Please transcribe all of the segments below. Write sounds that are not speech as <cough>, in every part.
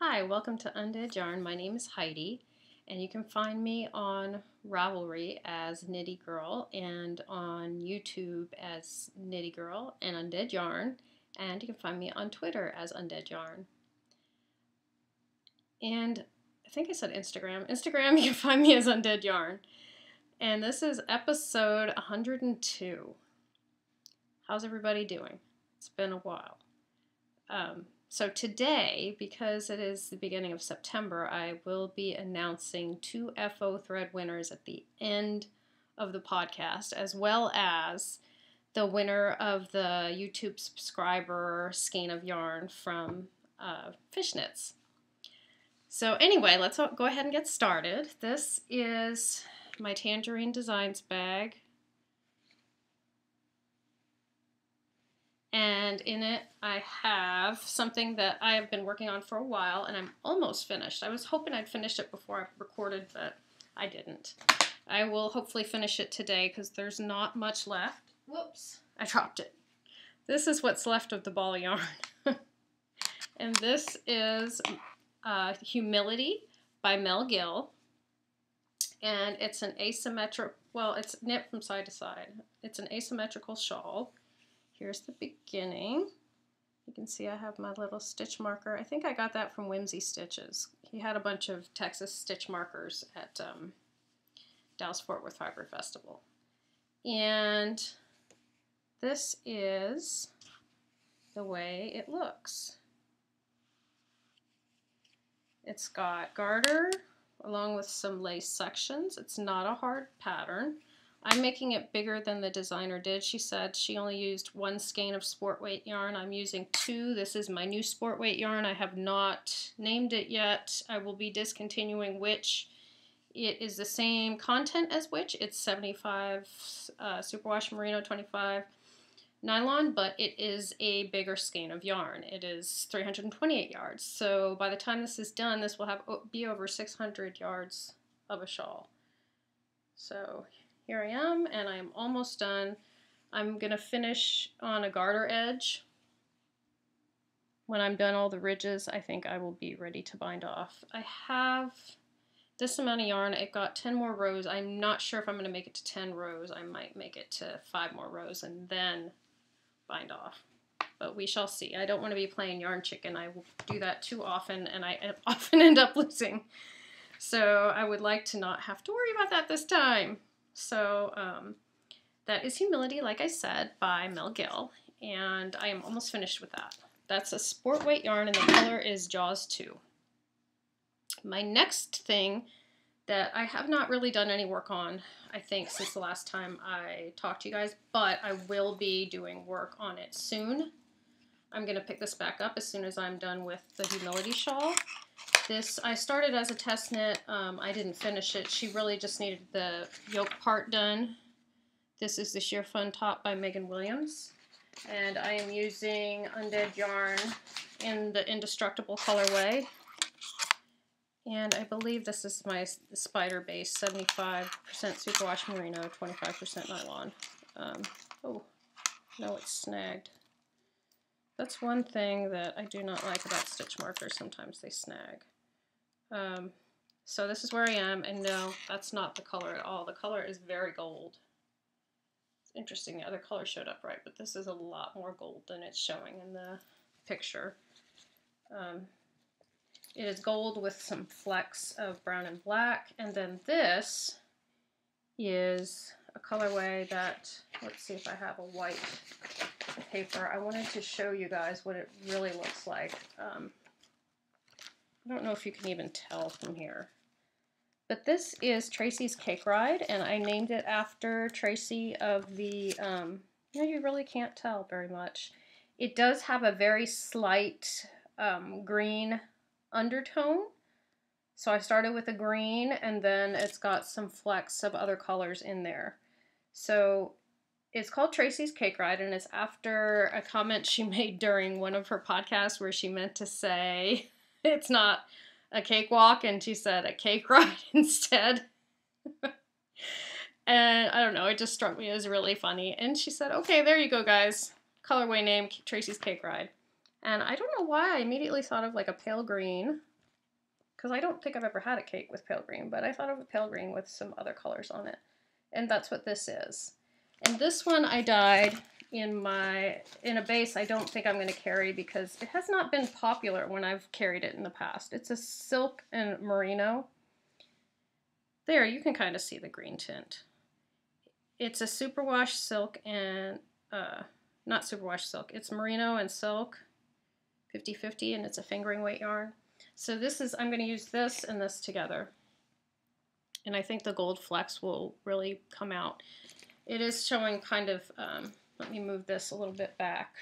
Hi, welcome to Undead Yarn. My name is Heidi, and you can find me on Ravelry as Knitty Girl and on YouTube as Knitty Girl and Undead Yarn, and you can find me on Twitter as Undead Yarn. And I think I said Instagram. Instagram, <laughs> you can find me as Undead Yarn. And this is episode 102. How's everybody doing? It's been a while. Um, so today, because it is the beginning of September, I will be announcing two FO thread winners at the end of the podcast, as well as the winner of the YouTube subscriber skein of yarn from uh, Fishnets. So anyway, let's go ahead and get started. This is my Tangerine Designs bag. And in it I have something that I have been working on for a while and I'm almost finished. I was hoping I'd finish it before I recorded, but I didn't. I will hopefully finish it today because there's not much left. Whoops, I dropped it. This is what's left of the ball yarn. <laughs> and this is uh, Humility by Mel Gill. And it's an asymmetric, well, it's knit from side to side. It's an asymmetrical shawl. Here's the beginning. You can see I have my little stitch marker. I think I got that from Whimsy Stitches. He had a bunch of Texas stitch markers at um, Dallas Fort Worth Fiber Festival. And this is the way it looks. It's got garter along with some lace sections. It's not a hard pattern. I'm making it bigger than the designer did. She said she only used one skein of sport weight yarn. I'm using two. This is my new sport weight yarn. I have not named it yet. I will be discontinuing Witch. It is the same content as Witch. It's 75 uh, superwash merino 25 nylon, but it is a bigger skein of yarn. It is 328 yards. So by the time this is done, this will have be over 600 yards of a shawl. So here I am, and I'm almost done. I'm going to finish on a garter edge. When I'm done all the ridges, I think I will be ready to bind off. I have this amount of yarn. It got 10 more rows. I'm not sure if I'm going to make it to 10 rows. I might make it to 5 more rows and then bind off. But we shall see. I don't want to be playing yarn chicken. I do that too often, and I <laughs> often end up losing. So I would like to not have to worry about that this time. So um, that is Humility, like I said, by Mel Gill, and I am almost finished with that. That's a sport weight yarn, and the color is Jaws 2. My next thing that I have not really done any work on, I think, since the last time I talked to you guys, but I will be doing work on it soon. I'm going to pick this back up as soon as I'm done with the Humility shawl. This, I started as a test knit. Um, I didn't finish it. She really just needed the yoke part done. This is the Sheer Fun Top by Megan Williams. And I am using Undead Yarn in the Indestructible colorway. And I believe this is my spider base, 75% superwash merino, 25% nylon. Um, oh, no, it's snagged. That's one thing that I do not like about stitch markers. Sometimes they snag. Um, so this is where I am, and no, that's not the color at all. The color is very gold. It's interesting, the other color showed up right, but this is a lot more gold than it's showing in the picture. Um, it is gold with some flecks of brown and black, and then this is a colorway that, let's see if I have a white paper. I wanted to show you guys what it really looks like. Um, I don't know if you can even tell from here. But this is Tracy's Cake Ride, and I named it after Tracy of the, um, you know, you really can't tell very much. It does have a very slight um, green undertone. So I started with a green, and then it's got some flecks of other colors in there. So it's called Tracy's Cake Ride, and it's after a comment she <laughs> made during one of her podcasts where she meant to say <laughs> it's not a cakewalk, and she said a cake <laughs> ride instead. and I don't know, it just struck me as really funny. And she said, okay, there you go, guys. Colorway name Tracy's Cake Ride. And I don't know why I immediately thought of like a pale green, because I don't think I've ever had a cake with pale green, but I thought of a pale green with some other colors on it. And that's what this is. And this one I dyed in my in a base I don't think I'm going to carry because it has not been popular when I've carried it in the past. It's a silk and merino. There, you can kind of see the green tint. It's a superwash silk and, uh, not superwash silk, it's merino and silk, 50-50, and it's a fingering weight yarn. So this is, I'm going to use this and this together. And I think the gold flecks will really come out. It is showing kind of, um, let me move this a little bit back.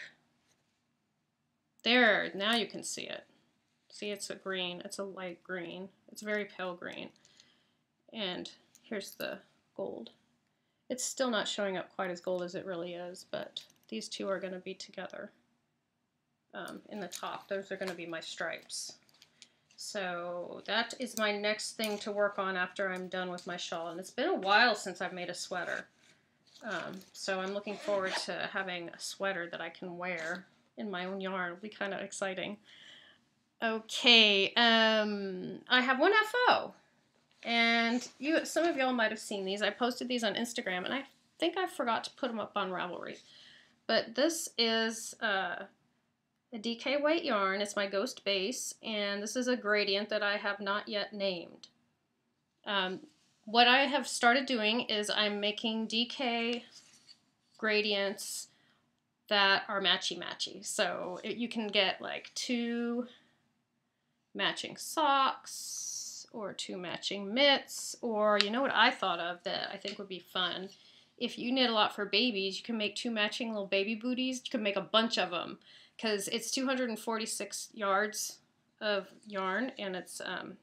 There, now you can see it. See, it's a green. It's a light green. It's very pale green. And here's the gold. It's still not showing up quite as gold as it really is, but these two are going to be together um, in the top. Those are going to be my stripes. So that is my next thing to work on after I'm done with my shawl. And it's been a while since I've made a sweater. Um, so I'm looking forward to having a sweater that I can wear in my own yarn. It'll be kind of exciting. Okay, um, I have one FO. And you, some of y'all might have seen these. I posted these on Instagram, and I think I forgot to put them up on Ravelry. But this is uh, a DK White yarn. It's my Ghost Base, and this is a gradient that I have not yet named. Um, what I have started doing is I'm making DK gradients that are matchy-matchy. So it, you can get like two matching socks, or two matching mitts, or you know what I thought of that I think would be fun? If you knit a lot for babies, you can make two matching little baby booties. You can make a bunch of them because it's 246 yards of yarn and it's um,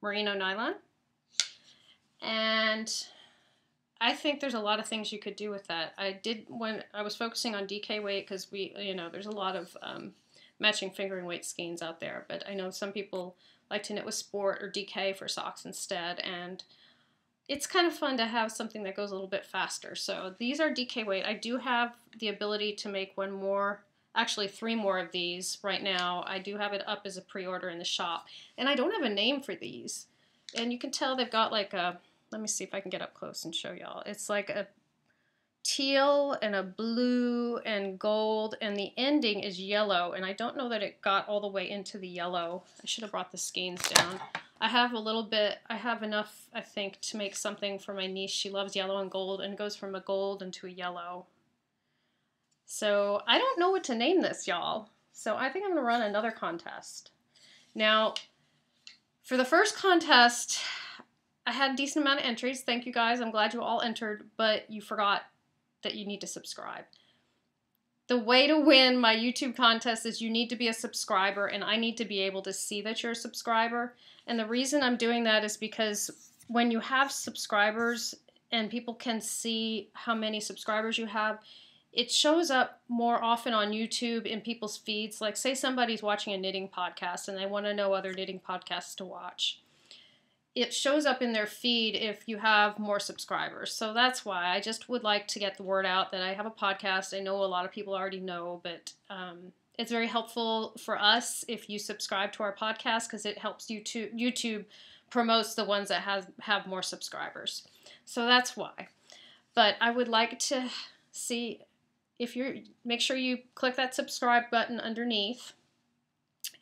merino nylon. And I think there's a lot of things you could do with that. I did when I was focusing on DK weight because we, you know, there's a lot of um, matching fingering weight skeins out there, but I know some people like to knit with Sport or DK for socks instead. And it's kind of fun to have something that goes a little bit faster. So these are DK weight. I do have the ability to make one more, actually three more of these right now. I do have it up as a pre-order in the shop. And I don't have a name for these. And you can tell they've got like a, let me see if I can get up close and show y'all. It's like a teal and a blue and gold and the ending is yellow and I don't know that it got all the way into the yellow. I should have brought the skeins down. I have a little bit, I have enough I think to make something for my niece. She loves yellow and gold and goes from a gold into a yellow. So I don't know what to name this y'all. So I think I'm going to run another contest. Now for the first contest I had a decent amount of entries. Thank you guys. I'm glad you all entered, but you forgot that you need to subscribe. The way to win my YouTube contest is you need to be a subscriber, and I need to be able to see that you're a subscriber. And the reason I'm doing that is because when you have subscribers and people can see how many subscribers you have, it shows up more often on YouTube in people's feeds. Like, say somebody's watching a knitting podcast and they want to know other knitting podcasts to watch it shows up in their feed if you have more subscribers. So that's why I just would like to get the word out that I have a podcast. I know a lot of people already know, but um, it's very helpful for us if you subscribe to our podcast because it helps YouTube YouTube promotes the ones that has have more subscribers. So that's why. But I would like to see if you're make sure you click that subscribe button underneath.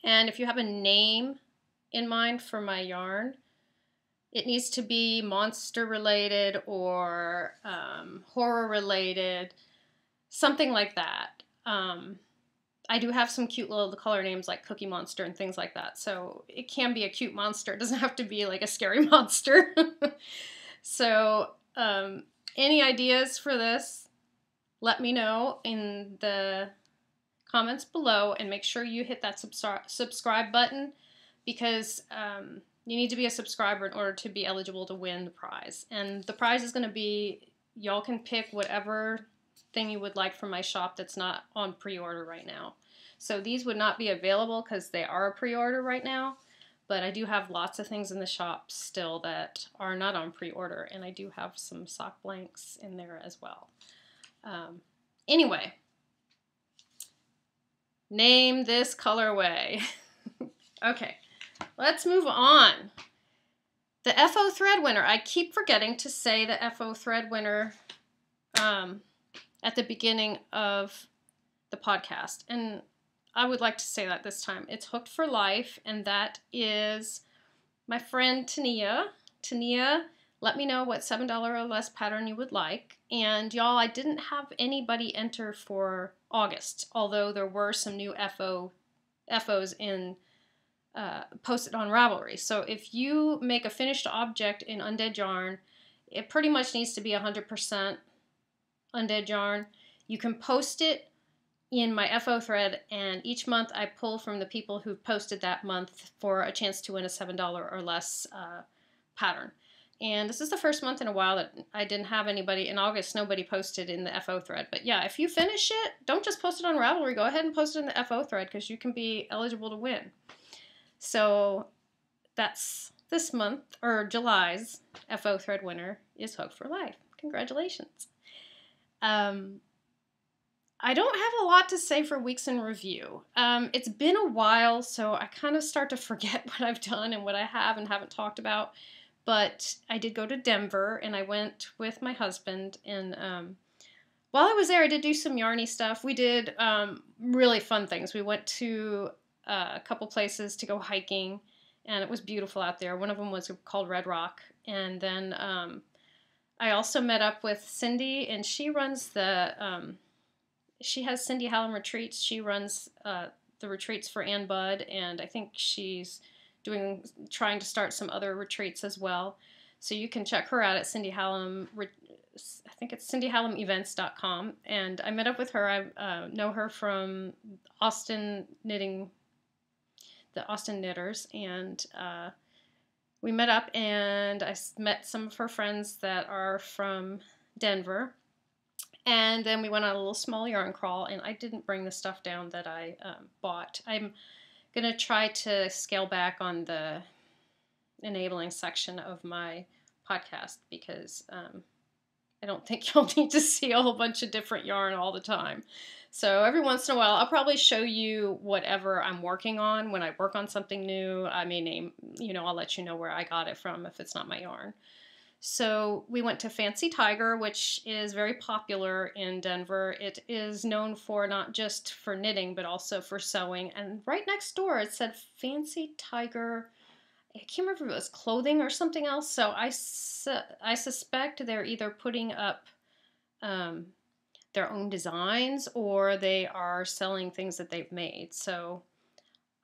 And if you have a name in mind for my yarn, it needs to be monster related or um, horror related, something like that. Um, I do have some cute little color names like Cookie Monster and things like that. So it can be a cute monster. It doesn't have to be like a scary <laughs> monster. <laughs> so um, any ideas for this, let me know in the comments below and make sure you hit that subscribe subscribe button because um, you need to be a subscriber in order to be eligible to win the prize. And the prize is going to be y'all can pick whatever thing you would like from my shop that's not on pre-order right now. So these would not be available because they are a pre-order right now, but I do have lots of things in the shop still that are not on pre-order, and I do have some sock blanks in there as well. Um, anyway, Name this colorway. <laughs> okay, let's move on. The FO thread winner. I keep forgetting to say the FO thread winner um, at the beginning of the podcast. And I would like to say that this time. It's Hooked for Life, and that is my friend Tania. Tania, let me know what $7 or less pattern you would like. And y'all, I didn't have anybody enter for August, although there were some new FO FOs in uh, posted on Ravelry. So if you make a finished object in Undead Yarn, it pretty much needs to be 100% Undead Yarn. You can post it in my FO thread, and each month I pull from the people who posted that month for a chance to win a $7 or less uh, pattern. And this is the first month in a while that I didn't have anybody. In August, nobody posted in the FO thread. But yeah, if you finish it, don't just post it on Ravelry. Go ahead and post it in the FO thread because you can be eligible to win. So that's this month, or July's FO thread winner is Hooked for Life. Congratulations. Um, I don't have a lot to say for weeks in review. Um, it's been a while, so I kind of start to forget <laughs> what I've done and what I have and haven't talked about. But I did go to Denver and I went with my husband. And um, while I was there, I did do some yarny stuff. We did um, really fun things. We went to uh, a couple places to go hiking, and it was beautiful out there. One of them was called Red Rock. And then um, I also met up with Cindy, and she runs the. Um, she has Cindy Hallam retreats. She runs uh, the retreats for Ann Budd, and I think she's doing trying to start some other retreats as well. So you can check her out at Cindy Hallam. I think it's cindyhallamevents.com. And I met up with her. I uh, know her from Austin Knitting, the Austin Knitters, and uh, we met up. And I met some of her friends that are from Denver. And then we went on a little small yarn crawl, and I didn't bring the stuff down that I um, bought. I'm going to try to scale back on the enabling section of my podcast because um, I don't think <laughs> you'll need to see a whole bunch of different yarn all the time. So every once in a while, I'll probably show you whatever I'm working on. When I work on something new, I may name, you know, I'll let you know where I got it from if it's not my yarn. So we went to Fancy Tiger, which is very popular in Denver. It is known for not just for knitting, but also for sewing. And right next door, it said Fancy Tiger. I can't remember if it was clothing or something else. So I, su- I suspect they're either putting up um, their own designs or they are selling things that they've made. So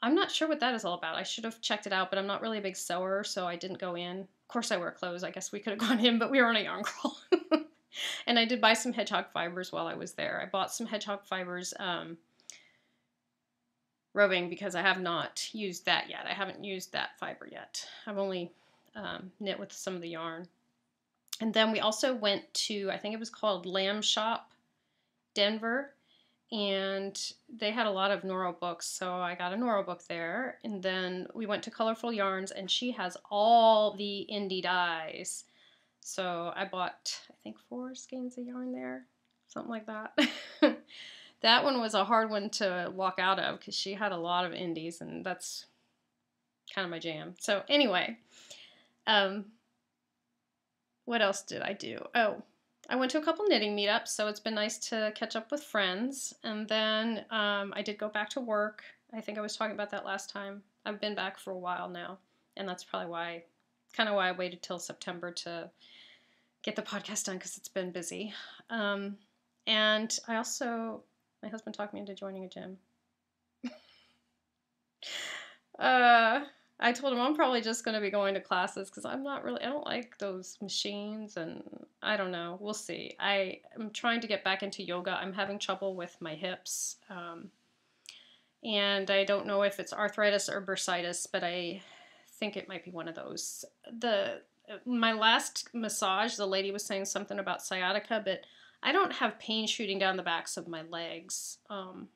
I'm not sure what that is all about. I should have checked it out, but I'm not really a big sewer, so I didn't go in. Of course, I wear clothes. I guess we could have <laughs> gone in, but we were on a yarn crawl. <laughs> and I did buy some hedgehog fibers while I was there. I bought some hedgehog fibers um, roving because I have not used that yet. I haven't used that fiber yet. I've only um, knit with some of the yarn. And then we also went to, I think it was called Lamb Shop Denver and they had a lot of Noro books, so I got a Noro book there. And then we went to Colorful Yarns, and she has all the indie dyes. So I bought, I think, four skeins of yarn there, something like that. <laughs> that one was a hard one to walk out of because she had a lot of indies, and that's kind of my jam. So anyway, um, what else did I do? Oh, I went to a couple knitting meetups, so it's been nice to catch up with friends. And then um, I did go back to work. I think I was talking about that last time. I've been back for a while now, and that's probably why, kind of why I waited till September to get the podcast done because it's been busy. Um, and I also, my husband talked me into joining a gym. <laughs> uh, I told him I'm probably just going to be going to classes because I'm not really, I don't like those machines and I don't know. We'll see. I am trying to get back into yoga. I'm having trouble with my hips. Um, and I don't know if it's arthritis or bursitis, but I think it might be one of those. The my last massage, the lady was saying something about sciatica, but I don't have pain shooting down the backs of my legs. Um,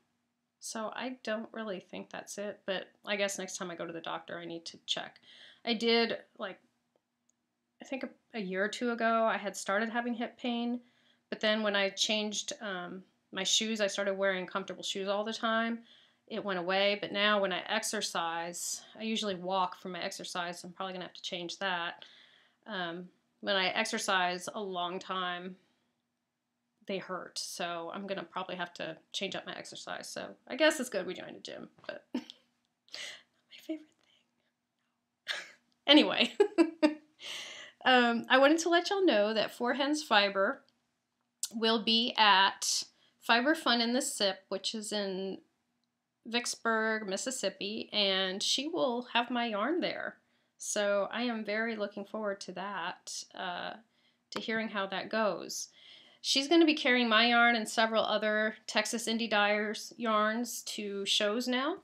so I don't really think that's it, but I guess next time I go to the doctor, I need to check. I did, like, I think a, a year or two ago, I had started having hip pain, but then when I changed um, my shoes, I started wearing comfortable shoes all the time. it went away. But now when I exercise, I usually walk for my exercise. I'm probably to have to change that. Um, when I exercise a long time, they hurt. So I'm to probably have to change up my exercise. So I guess it's good we joined a gym, but <laughs> my favorite thing. <laughs> anyway, <laughs> um, I wanted to let y'all know that Four Hens Fiber will be at Fiber Fun in the Sip, which is in Vicksburg, Mississippi, and she will have my yarn there. So I am very looking forward to that, uh, to hearing how that goes. She's going to be carrying my yarn and several other Texas Indie Dyers yarns to shows now.